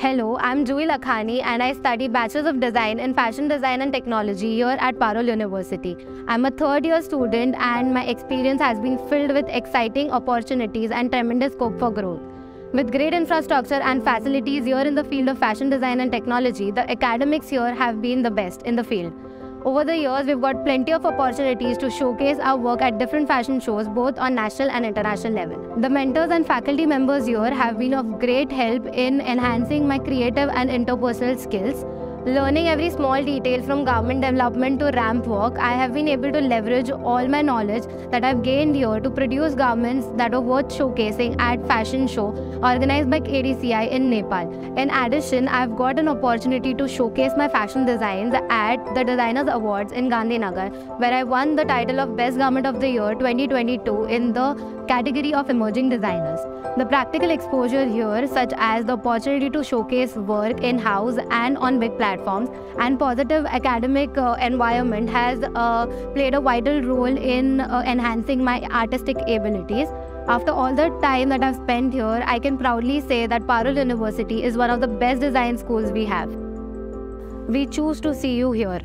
Hello, I'm Juhi Lakhani and I study Bachelor's of Design in Fashion Design and Technology here at Parul University. I'm a third year student and my experience has been filled with exciting opportunities and tremendous scope for growth. With great infrastructure and facilities here in the field of fashion design and technology, the academics here have been the best in the field. Over the years, we've got plenty of opportunities to showcase our work at different fashion shows, both on national and international level. The mentors and faculty members here have been of great help in enhancing my creative and interpersonal skills. Learning every small detail from garment development to ramp work, I have been able to leverage all my knowledge that I've gained here to produce garments that are worth showcasing at fashion show organized by KDCI in Nepal. In addition, I've got an opportunity to showcase my fashion designs at the Designers Awards in Gandhinagar, where I won the title of Best Garment of the Year 2022 in the category of Emerging Designers. The practical exposure here, such as the opportunity to showcase work in-house and on big platforms, platforms and positive academic uh, environment has uh, played a vital role in uh, enhancing my artistic abilities. After all the time that I've spent here, I can proudly say that Parul University is one of the best design schools we have. We choose to see you here.